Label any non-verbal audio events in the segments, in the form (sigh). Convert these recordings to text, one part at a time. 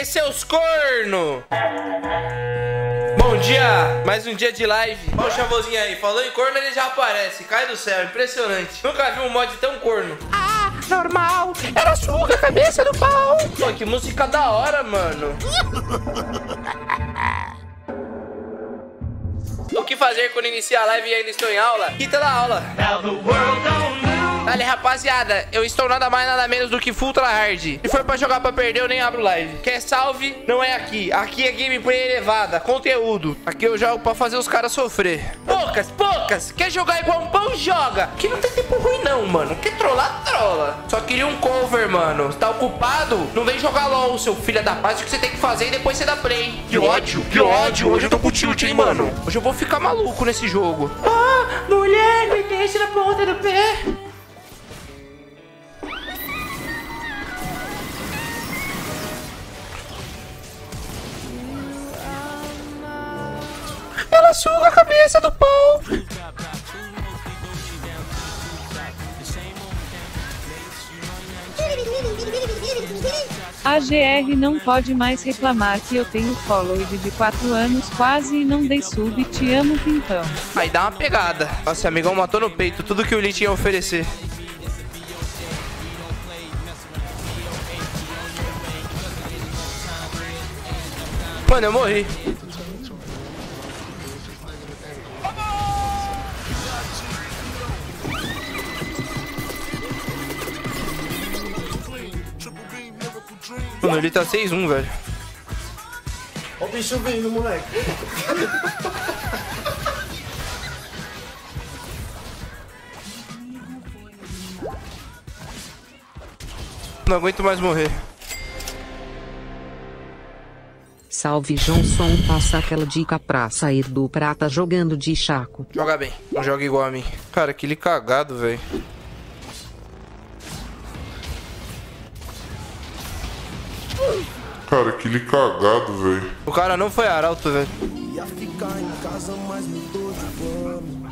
aí, seus corno! Bom dia, mais um dia de live. Olha o chavozinho aí, falou em corno, ele já aparece. Cai do céu, impressionante. Nunca vi um mod tão corno. Ah, normal. Era suga a cabeça do pau. Pô, que música da hora, mano. o que fazer quando iniciar a live e ainda estou em aula? Quita da aula. Dale, rapaziada, eu estou nada mais nada menos do que full tryhard. Se for pra jogar pra perder, eu nem abro live. Quer salve? Não é aqui. Aqui é gameplay elevada, conteúdo. Aqui eu jogo pra fazer os caras sofrer. Poucas, poucas. Quer jogar igual um pão? Joga. Que não tem tempo ruim não, mano. Quer trollar? Trola. Só queria um cover, mano. Tá ocupado? Não vem jogar LOL, seu filho da paz. O que você tem que fazer e depois você dá play. Que ódio, que ódio. Hoje eu tô com tilt, hein, mano. Hoje eu vou ficar maluco nesse jogo. Ah, mulher, me deixa na ponta do pé. Ela suga a cabeça do pau. A GR não pode mais reclamar que eu tenho followed de 4 anos quase e não dei sub, te amo pintão. Aí dá uma pegada. Nossa, amigão matou no peito tudo que o Lee tinha a oferecer. Mano, eu morri. Mano, ele tá 6-1, velho. Ó o bicho vindo, moleque. Não aguento mais morrer. Salve Johnson, passa aquela dica pra sair do prata jogando de chaco. Joga bem, não joga igual a mim. Cara, aquele cagado, velho. Cara, aquele cagado, velho. O cara não foi arauto, velho. Ia ficar em casa, mas mudou de plano.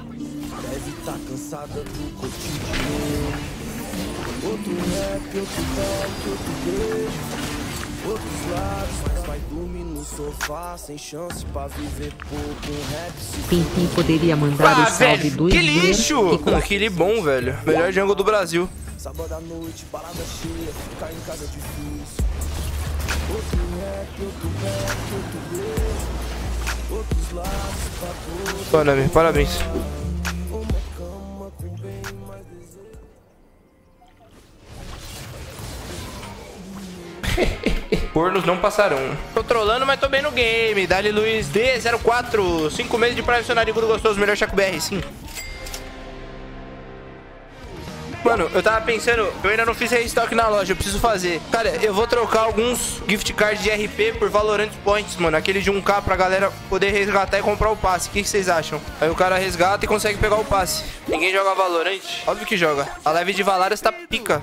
Deve tá cansada do cotidiano. Outro rap, outro toque, outro beijo. Outros lados, mas vai dormir no sofá. Sem chance pra viver pouco. Um rap se Pimpim poderia mandar Ah, o salve velho, do que lixo! que Mano, que bom, velho. Melhor jungle do Brasil. Sábado à noite, balada cheia, ficar em casa é difícil. Outro rap, outro rap, outro. Outros lados, pra todos. Parabéns, parabéns. (laughs) Cornos não passarão. Tô trolando, mas tô bem no game. Dali Luiz D04. 5 meses de profissional de gostoso. Melhor Chaco BR, sim. Mano, eu tava pensando, eu ainda não fiz restock na loja, eu preciso fazer. Cara, eu vou trocar alguns gift cards de RP por Valorant Points, mano. Aquele de 1k pra galera poder resgatar e comprar o passe. O que que vocês acham? Aí o cara resgata e consegue pegar o passe. Ninguém joga Valorant? Óbvio que joga. A live de Valaras tá pica.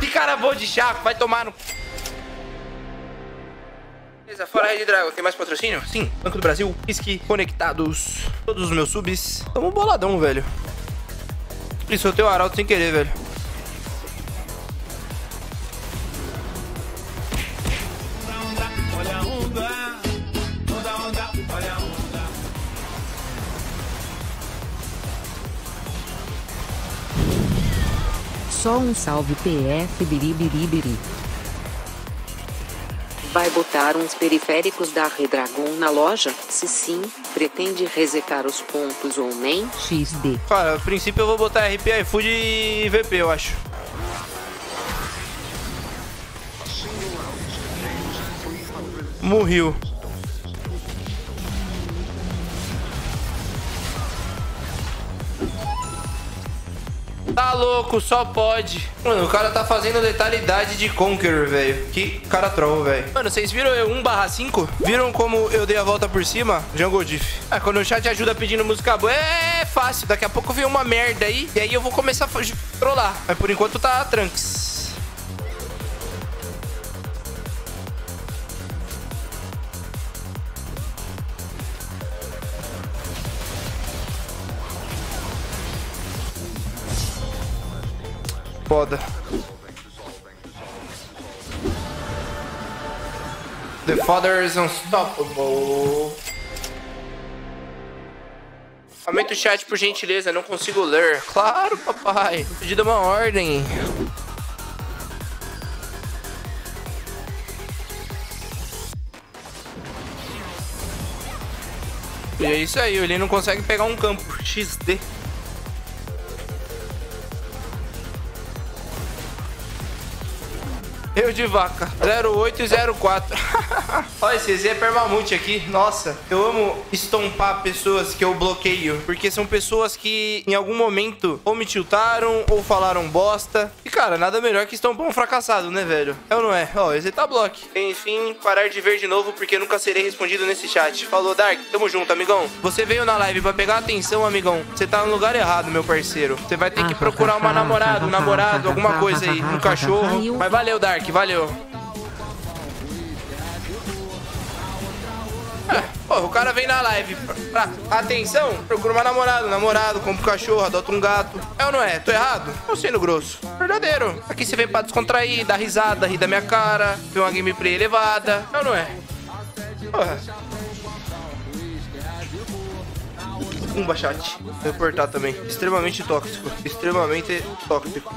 Que cara bom de chaco. Vai tomar no... Beleza, fora Red Dragon, tem mais patrocínio? Sim, Banco do Brasil, Whisky, conectados, todos os meus subs. Tamo boladão, velho. Isso, eu tenho arauto sem querer, velho. Só um salve PF biribiribiri. Vai botar uns periféricos da Redragon na loja? Se sim, pretende resetar os pontos ou nem? XD. Cara, a princípio eu vou botar RP, iFood e VP, eu acho. Morreu. Tá louco, só pode. Mano, o cara tá fazendo letalidade de Conqueror, velho. Que cara troll, velho. Mano, vocês viram eu 1 barra 5? Viram como eu dei a volta por cima? Jungle Diff. Ah, quando o chat ajuda pedindo música boa, é fácil. Daqui a pouco vem uma merda aí. E aí eu vou começar a trollar. Mas por enquanto tá Trunks. Foda. The father is unstoppable. Aumenta o chat por gentileza, não consigo ler. Claro, papai. Pedido uma ordem. E é isso aí, ele não consegue pegar um campo. XD. Eu de vaca. 08 e 04. Olha, esse Z é permamute aqui. Nossa, eu amo estompar pessoas que eu bloqueio. Porque são pessoas que em algum momento ou me tiltaram ou falaram bosta. E cara, nada melhor que estompar um fracassado, né, velho? É ou não é? Ó, esse tá bloque. Enfim, parar de ver de novo porque nunca serei respondido nesse chat. Falou, Dark. Tamo junto, amigão. Você veio na live pra pegar atenção, amigão. Você tá no lugar errado, meu parceiro. Você vai ter que procurar uma namorada, um namorado, alguma coisa aí, um cachorro. Mas valeu, Dark valeu. (laughs) Pô, o cara vem na live pra, pra atenção, procura uma namorada, um namorado, compra um cachorro, adota um gato. É ou não é? Tô errado? Tô sendo grosso. Verdadeiro. Aqui você vem pra descontrair, dar risada, rir da minha cara, ver uma gameplay elevada. É ou não é? Porra. Pumba chat. Reportar também. Extremamente tóxico. Extremamente tóxico.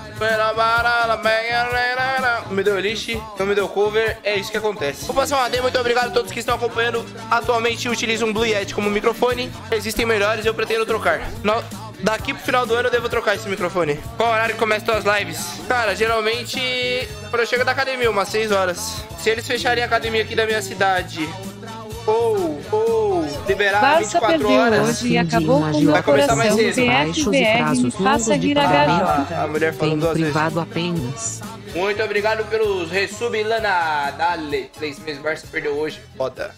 Me deu elixir, não me deu cover. É isso que acontece. Vou passar um AD. Muito obrigado a todos que estão acompanhando. Atualmente utilizo um Blue Yeti como microfone. Existem melhores eu pretendo trocar. No... Daqui pro final do ano eu devo trocar esse microfone. Qual horário que tuas lives? Cara, geralmente quando eu chego da academia, umas 6 horas. Se eles fecharem a academia aqui da minha cidade ou, ou liberar Barça 24 perdeu horas. hoje e acabou com meu Vai começar mais cedo. PFBR me faça vir a garoto. A mulher falando Tem duas vezes. privado apenas. Muito obrigado pelos resub, Lana. Dale. Três meses, Barça perdeu hoje. Foda.